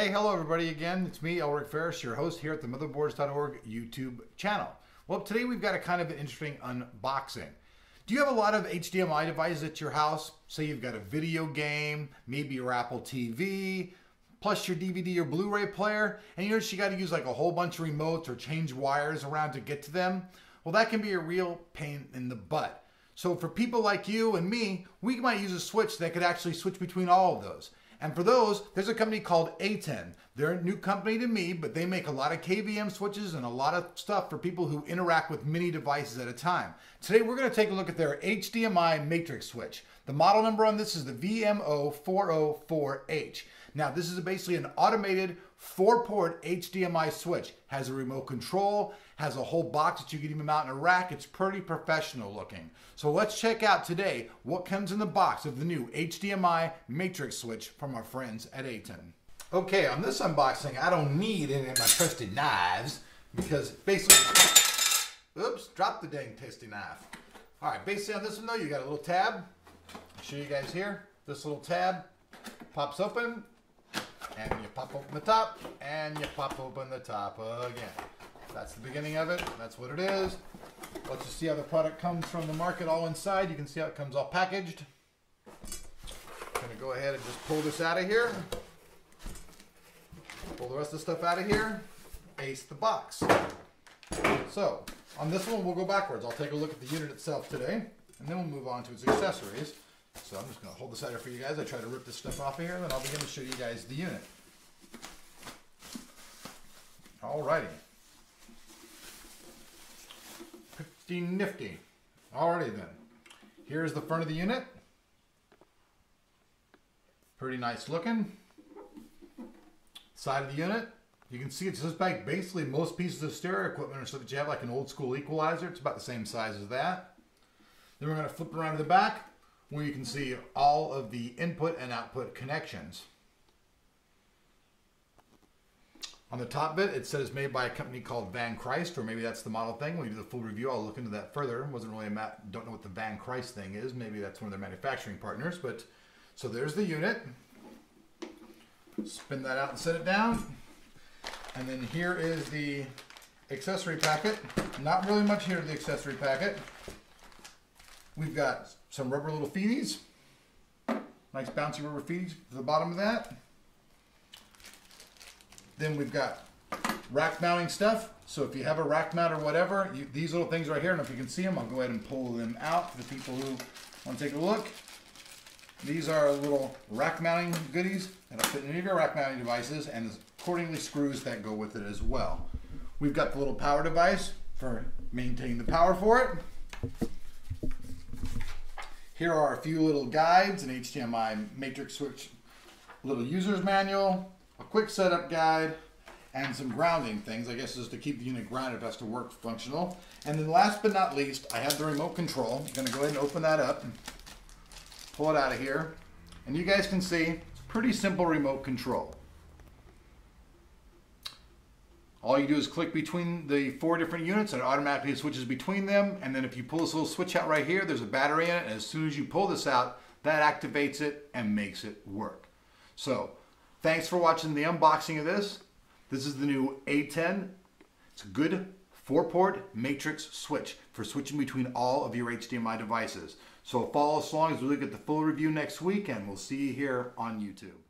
Hey, hello everybody again. It's me, Elric Ferris, your host here at the motherboards.org YouTube channel. Well, today we've got a kind of an interesting unboxing. Do you have a lot of HDMI devices at your house? Say you've got a video game, maybe your Apple TV, plus your DVD or Blu-ray player, and you notice you got to use like a whole bunch of remotes or change wires around to get to them? Well, that can be a real pain in the butt. So for people like you and me, we might use a switch that could actually switch between all of those. And for those, there's a company called ATEN. They're a new company to me, but they make a lot of KVM switches and a lot of stuff for people who interact with many devices at a time. Today, we're going to take a look at their HDMI matrix switch. The model number on this is the VM0404H. Now, this is basically an automated four-port HDMI switch. Has a remote control, has a whole box that you can even mount in a rack. It's pretty professional looking. So let's check out today what comes in the box of the new HDMI matrix switch from our friends at ATEN. Okay, on this unboxing, I don't need any of my trusty knives because basically, oops, drop the dang tasty knife. All right, basically on this one though, you got a little tab. I'll show you guys here. This little tab pops open and you pop open the top and you pop open the top again. That's the beginning of it. That's what it is. Let's just see how the product comes from the market all inside. You can see how it comes all packaged. I'm gonna go ahead and just pull this out of here. Pull the rest of the stuff out of here. Ace the box. So, on this one, we'll go backwards. I'll take a look at the unit itself today, and then we'll move on to its accessories. So I'm just going to hold this out for you guys. I try to rip this stuff off of here, and then I'll begin to show you guys the unit. Alrighty. Pretty nifty. Alrighty then. Here's the front of the unit. Pretty nice looking. Side of the unit. You can see it's just like basically most pieces of stereo equipment are so that you have like an old school equalizer. It's about the same size as that. Then we're going to flip around to the back where you can see all of the input and output connections. On the top bit, it it says made by a company called VanCryst, or maybe that's the model thing. When we do the full review, I'll look into that further. Wasn't really a don't know what the VanCryst thing is. Maybe that's one of their manufacturing partners. But so there's the unit. Spin that out and set it down. And then here is the accessory packet. Not really much here to the accessory packet. We've got some rubber little feeties. Nice bouncy rubber feeties to the bottom of that. Then we've got rack mounting stuff. So if you have a rack mount or whatever, you, these little things right here, and if you can see them, I'll go ahead and pull them out for the people who want to take a look. These are little rack mounting goodies that'll fit in any of your rack mounting devices and accordingly screws that go with it as well. We've got the little power device for maintaining the power for it. Here are a few little guides, an HDMI matrix switch little user's manual, a quick setup guide, and some grounding things, I guess is to keep the unit grounded has to work functional. And then last but not least, I have the remote control. I'm gonna go ahead and open that up, pull it out of here. And you guys can see, it's pretty simple remote control. All you do is click between the four different units and it automatically switches between them. And then if you pull this little switch out right here, there's a battery in it. And as soon as you pull this out, that activates it and makes it work. So thanks for watching the unboxing of this. This is the new ATEN. It's a good four port matrix switch for switching between all of your HDMI devices. So follow us along as we look at the full review next week and we'll see you here on YouTube.